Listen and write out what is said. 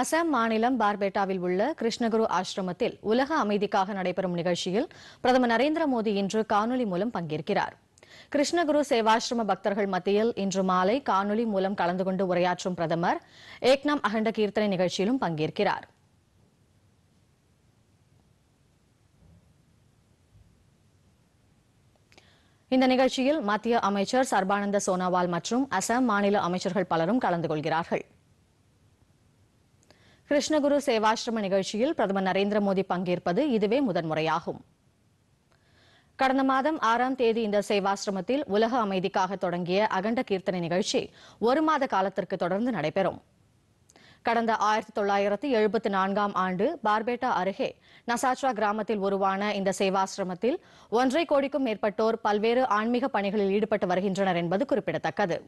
அசாம் மாநிலம் பார்பேட்டாவில் உள்ள கிருஷ்ணகுரு ஆசிரமத்தில் உலக அமைதிக்காக நடைபெறும் நிகழ்ச்சியில் பிரதமர் நரேந்திர மோடி இன்று காணொலி மூலம் பங்கேற்கிறார். கிருஷ்ணகுரு சேவாசிரம பக்தர்கள் மத்தியில் இன்று மாலை காணொலி மூலம் கலந்து கொண்டு உரையாற்றும் பிரதமர் ஏக்நாம் அகண்ட கீர்த்தனை நிகழ்ச்சியிலும் பங்கேற்கிறார். இந்த நிகழ்ச்சியில் மத்திய அமைச்சர் சர்பானந்த சோனோவால் மற்றும் அசாம் மாநில அமைச்சர்கள் பலரும் கலந்து கொள்கிறார்கள். கிருஷ்ணகுரு சேவாசிரம நிகழ்ச்சியில் பிரதமர் நரேந்திர மோடி பங்கேற்பது இதுவே முதன்முறையாகும். கடந்த மாதம் ஆறாம் தேதி இந்த சேவாசிரமத்தில் உலக அமைதிக்காக தொடங்கிய அகண்ட கீர்த்தனை நிகழ்ச்சி ஒரு மாத காலத்திற்கு தொடர்ந்து நடைபெறும். கடந்த ஆயிரத்தி தொள்ளாயிரத்தி எழுபத்தி நான்காம் ஆண்டு பார்பேட்டா அருகே நசாட்ரா கிராமத்தில் உருவான இந்த சேவாசிரமத்தில் ஒன்றரை கோடிக்கும் மேற்பட்டோர் பல்வேறு ஆன்மீக பணிகளில் ஈடுபட்டு வருகின்றனர் என்பது குறிப்பிடத்தக்கது.